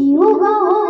以无狂轰